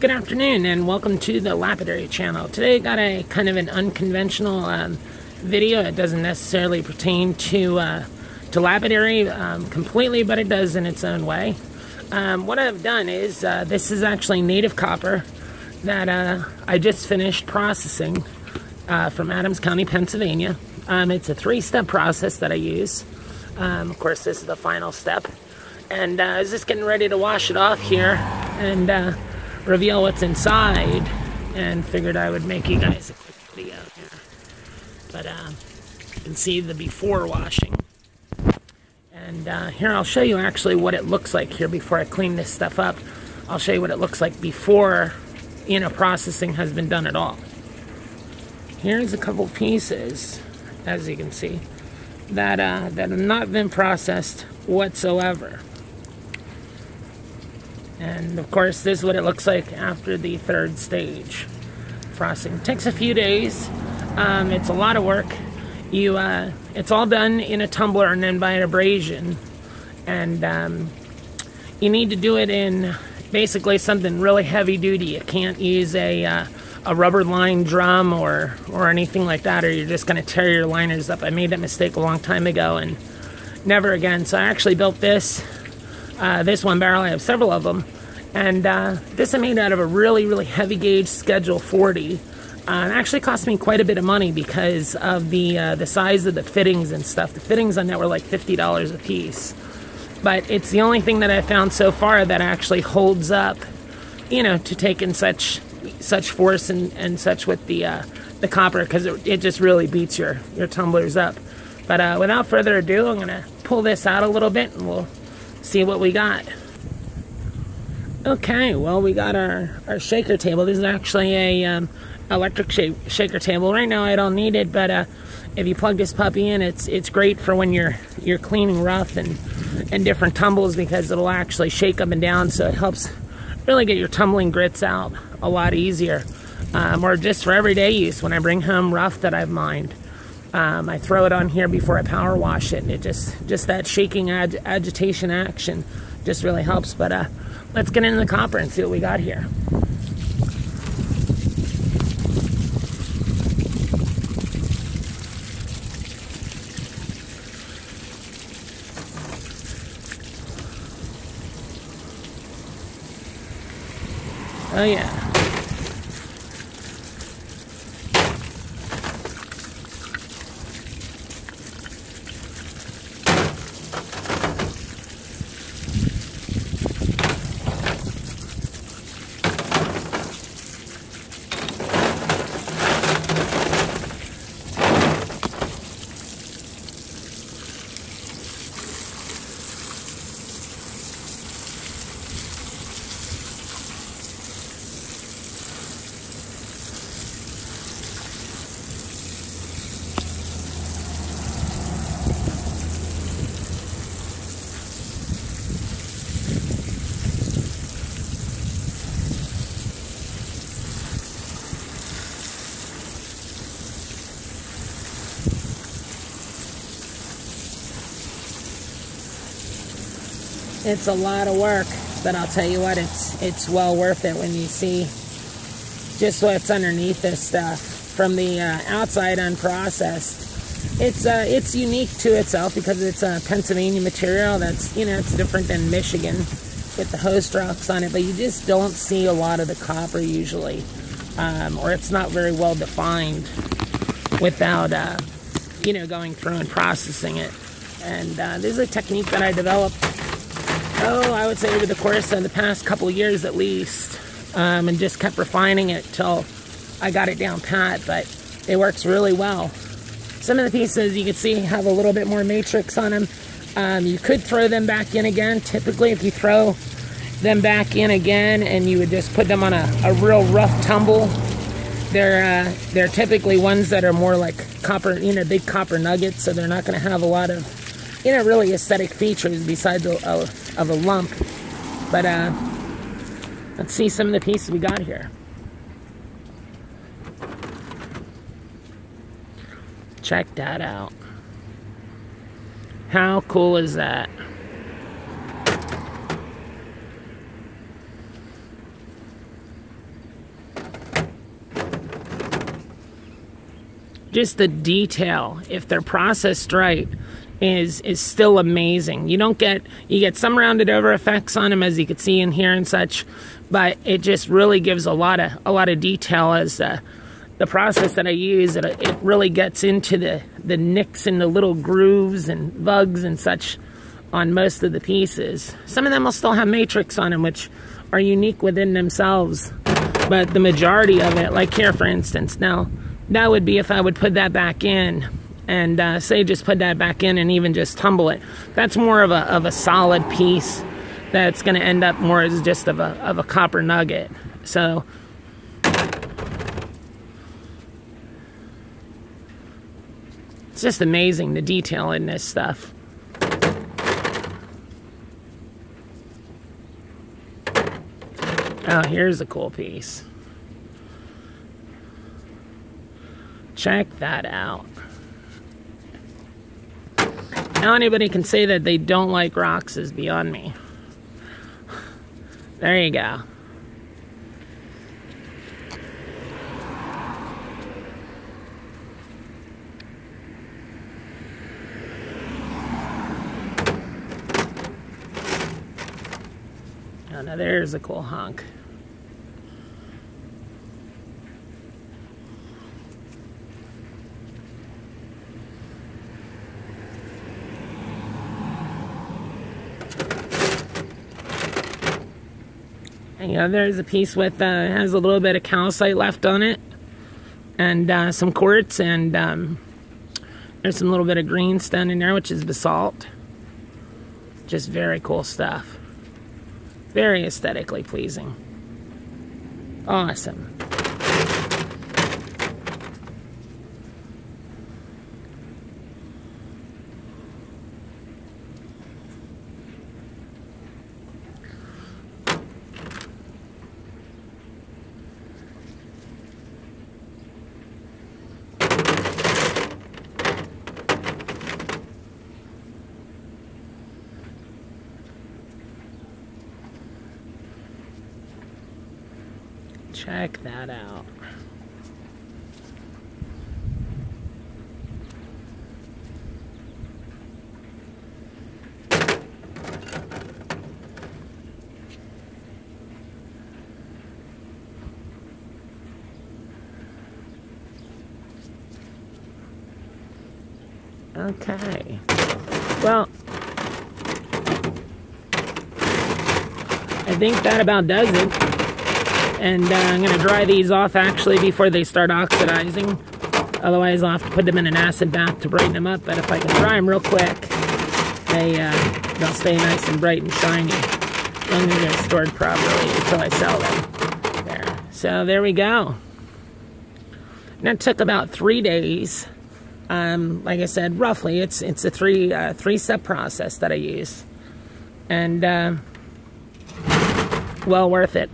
Good afternoon and welcome to the Lapidary channel. Today I got a kind of an unconventional um, video. It doesn't necessarily pertain to uh, to lapidary um, completely, but it does in its own way. Um, what I've done is, uh, this is actually native copper that uh, I just finished processing uh, from Adams County, Pennsylvania. Um, it's a three-step process that I use. Um, of course, this is the final step. And uh, I was just getting ready to wash it off here and uh, reveal what's inside and figured I would make you guys a quick video here. But uh, you can see the before washing. And uh, here I'll show you actually what it looks like here before I clean this stuff up. I'll show you what it looks like before, you know, processing has been done at all. Here's a couple pieces, as you can see, that, uh, that have not been processed whatsoever. And of course, this is what it looks like after the third stage. Frosting it takes a few days. Um, it's a lot of work. You, uh, it's all done in a tumbler and then by an abrasion, and um, you need to do it in basically something really heavy duty. You can't use a uh, a rubber lined drum or or anything like that, or you're just going to tear your liners up. I made that mistake a long time ago and never again. So I actually built this uh, this one barrel. I have several of them. And uh, this I made out of a really, really heavy gauge Schedule 40. Uh, it actually cost me quite a bit of money because of the uh, the size of the fittings and stuff. The fittings on that were like $50 a piece. But it's the only thing that I found so far that actually holds up, you know, to take in such such force and, and such with the uh, the copper because it, it just really beats your, your tumblers up. But uh, without further ado, I'm going to pull this out a little bit and we'll see what we got. Okay, well we got our, our shaker table. This is actually a um, electric sh shaker table. Right now I don't need it, but uh, if you plug this puppy in, it's it's great for when you're you're cleaning rough and and different tumbles because it'll actually shake up and down, so it helps really get your tumbling grits out a lot easier. Um, or just for everyday use when I bring home rough that I've mined. Um, I throw it on here before I power wash it, and it just just that shaking ag agitation action just really helps. But uh, let's get into the copper and see what we got here. Oh yeah. It's a lot of work, but I'll tell you what, it's it's well worth it when you see just what's underneath this stuff from the uh, outside unprocessed. It's uh, it's unique to itself because it's a Pennsylvania material that's you know it's different than Michigan with the host rocks on it, but you just don't see a lot of the copper usually, um, or it's not very well defined without uh, you know going through and processing it. And uh, this is a technique that I developed oh, I would say over the course of the past couple years at least, um, and just kept refining it till I got it down pat, but it works really well. Some of the pieces you can see have a little bit more matrix on them. Um, you could throw them back in again. Typically, if you throw them back in again and you would just put them on a, a real rough tumble, they're uh, they're typically ones that are more like copper, you know, big copper nuggets, so they're not going to have a lot of you know, really aesthetic features besides a, a, uh, of a lump. But uh, let's see some of the pieces we got here. Check that out. How cool is that? Just the detail, if they're processed right, is is still amazing. You don't get you get some rounded over effects on them as you can see in here and such, but it just really gives a lot of a lot of detail as the process that I use. It, it really gets into the the nicks and the little grooves and vugs and such on most of the pieces. Some of them will still have matrix on them, which are unique within themselves, but the majority of it, like here for instance, now that would be if I would put that back in and uh, say just put that back in and even just tumble it. That's more of a, of a solid piece that's going to end up more as just of a, of a copper nugget. So it's just amazing the detail in this stuff. Oh, here's a cool piece. Check that out. How anybody can say that they don't like rocks is beyond me. There you go. Oh, now there's a cool hunk. You there's a piece with, uh, has a little bit of calcite left on it. And uh, some quartz and um, there's some little bit of greenstone in there, which is basalt. Just very cool stuff. Very aesthetically pleasing. Awesome. Check that out. Okay. Well, I think that about does it. And uh, I'm going to dry these off actually before they start oxidizing. Otherwise, I'll have to put them in an acid bath to brighten them up. But if I can dry them real quick, they, uh, they'll stay nice and bright and shiny. As long they're stored properly until I sell them. There. So there we go. And that took about three days. Um, like I said, roughly, it's it's a three uh, three step process that I use, and uh, well worth it.